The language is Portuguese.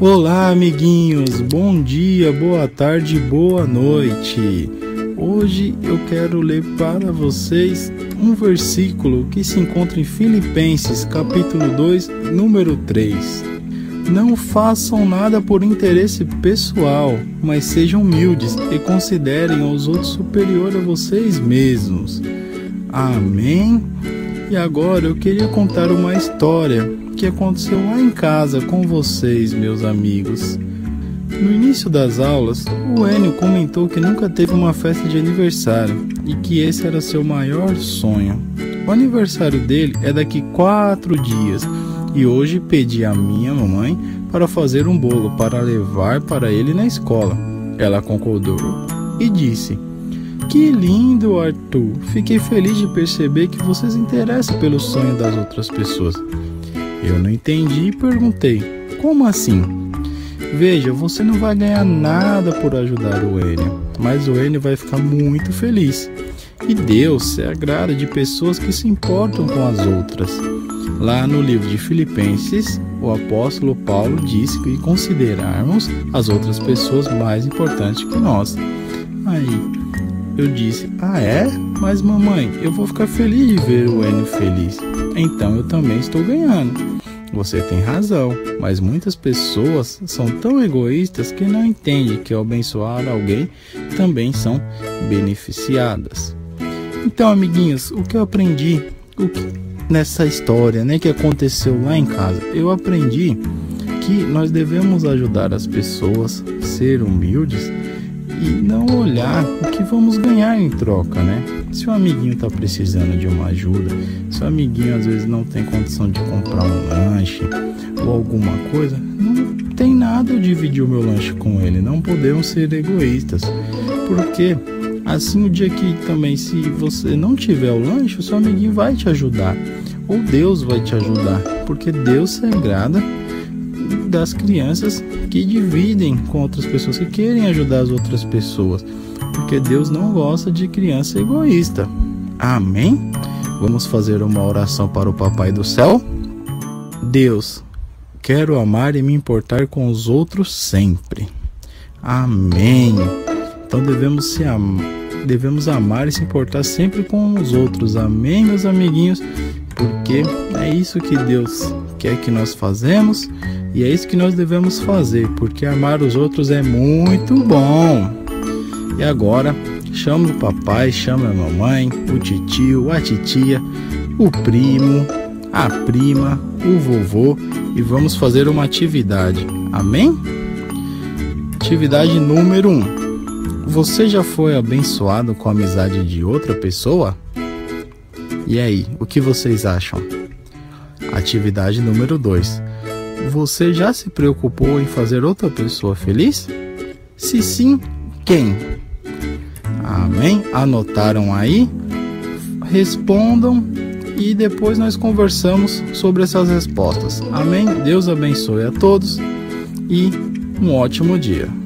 Olá, amiguinhos. Bom dia, boa tarde, boa noite. Hoje eu quero ler para vocês um versículo que se encontra em Filipenses, capítulo 2, número 3. Não façam nada por interesse pessoal, mas sejam humildes e considerem os outros superior a vocês mesmos. Amém? E agora eu queria contar uma história que aconteceu lá em casa com vocês, meus amigos. No início das aulas, o Enio comentou que nunca teve uma festa de aniversário e que esse era seu maior sonho. O aniversário dele é daqui quatro dias e hoje pedi à minha mamãe para fazer um bolo para levar para ele na escola. Ela concordou e disse: Que lindo, Arthur! Fiquei feliz de perceber que você se interessa pelo sonho das outras pessoas. Eu não entendi e perguntei: Como assim? Veja, você não vai ganhar nada por ajudar o Enio, mas o Enio vai ficar muito feliz. E Deus se agrada de pessoas que se importam com as outras. Lá no livro de Filipenses, o apóstolo Paulo diz que considerarmos as outras pessoas mais importantes que nós. Aí eu disse: Ah, é? Mas mamãe, eu vou ficar feliz de ver o Enio feliz. Então eu também estou ganhando. Você tem razão, mas muitas pessoas são tão egoístas que não entendem que ao abençoar alguém também são beneficiadas. Então, amiguinhos, o que eu aprendi o que, nessa história, né, que aconteceu lá em casa? Eu aprendi que nós devemos ajudar as pessoas, ser humildes e não olhar o que vamos ganhar em troca, né? Se o amiguinho está precisando de uma ajuda, se o amiguinho às vezes não tem condição de comprar um lanche ou alguma coisa, não tem nada eu dividir o meu lanche com ele. Não podemos ser egoístas, porque assim o dia que também se você não tiver o lanche, o seu amiguinho vai te ajudar ou Deus vai te ajudar, porque Deus se agrada das crianças que dividem com outras pessoas, que querem ajudar as outras pessoas, porque Deus não gosta de criança egoísta. Amém? Vamos fazer uma oração para o Papai do Céu? Deus, quero amar e me importar com os outros sempre. Amém. Então devemos se amar, devemos amar e se importar sempre com os outros. Amém, meus amiguinhos, porque é isso que Deus quer que nós fazemos e é isso que nós devemos fazer, porque amar os outros é muito bom. E agora, chama o papai, chama a mamãe, o titio, a titia, o primo, a prima, o vovô e vamos fazer uma atividade. Amém? Atividade número 1. Um. Você já foi abençoado com a amizade de outra pessoa? E aí, o que vocês acham? Atividade número 2. Você já se preocupou em fazer outra pessoa feliz? Se sim, quem? Amém? Anotaram aí? Respondam e depois nós conversamos sobre essas respostas. Amém? Deus abençoe a todos e um ótimo dia.